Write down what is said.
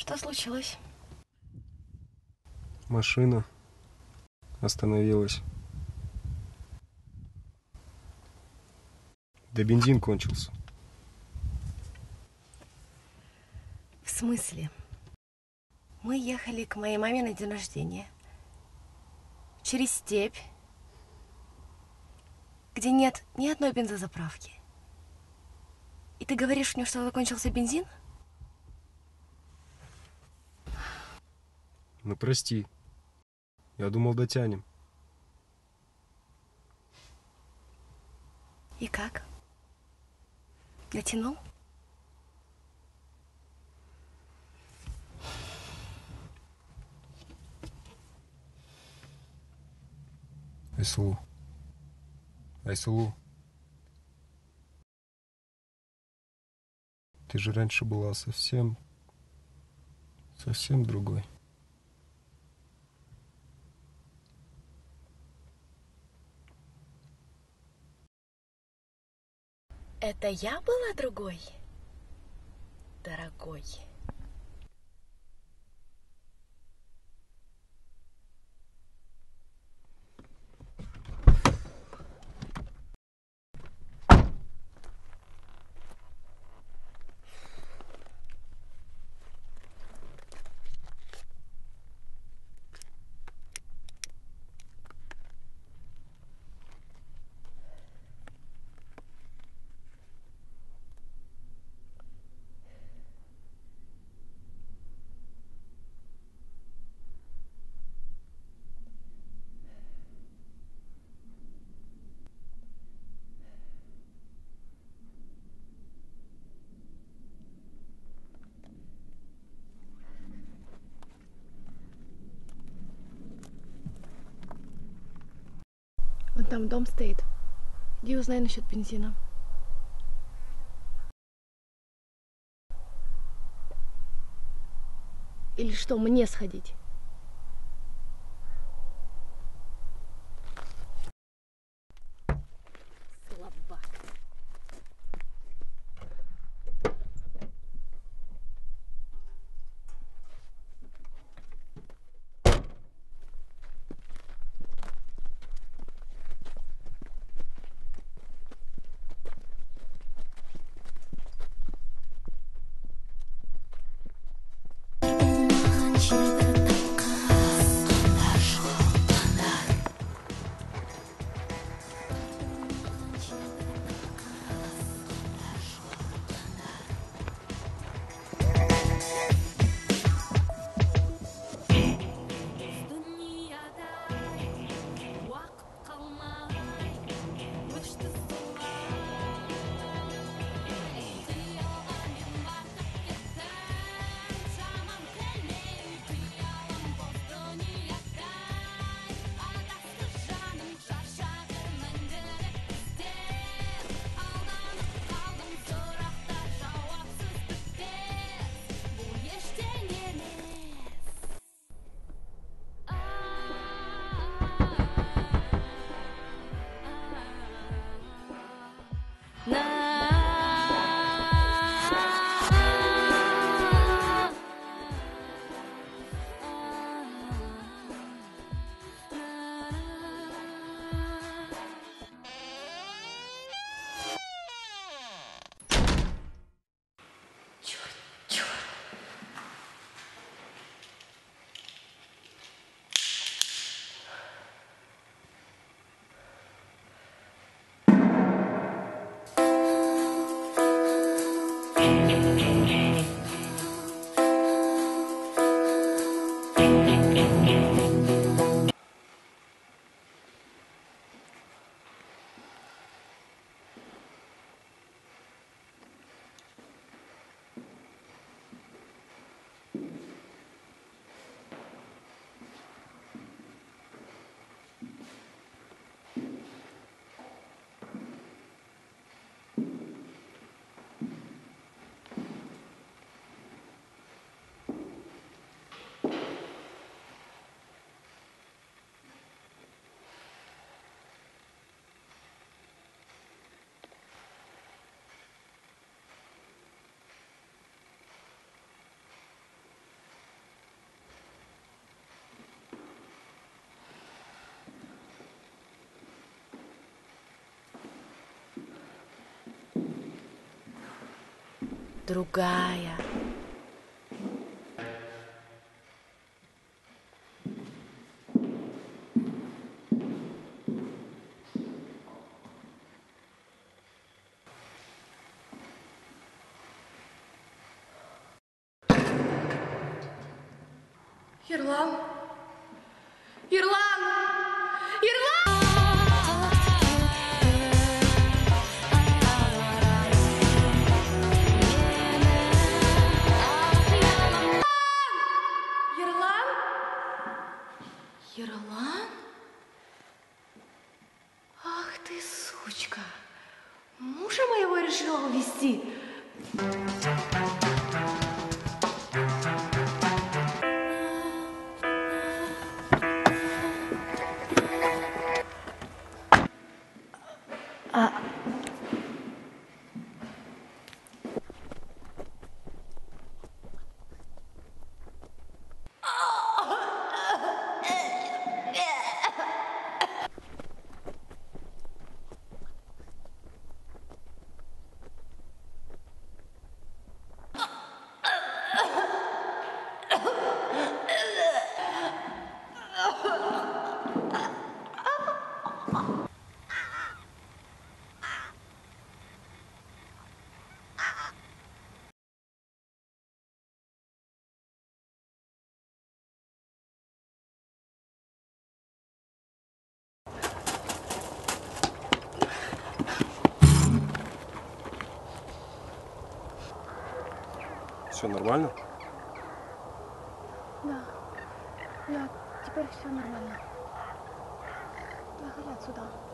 Что случилось? Машина остановилась. Да бензин кончился. В смысле? Мы ехали к моей маме на день рождения. Через степь, где нет ни одной бензозаправки. И ты говоришь мне, что закончился бензин? Ну прости. Я думал, дотянем. И как? Дотянул? Айсулу. Айсулу. Ты же раньше была совсем, совсем другой. Это я была другой? Дорогой. Там дом стоит. Иди узнай насчет бензина. Или что, мне сходить? Другая. Ерлан! genre ici Все нормально? Да, да, теперь все нормально. Выходи отсюда.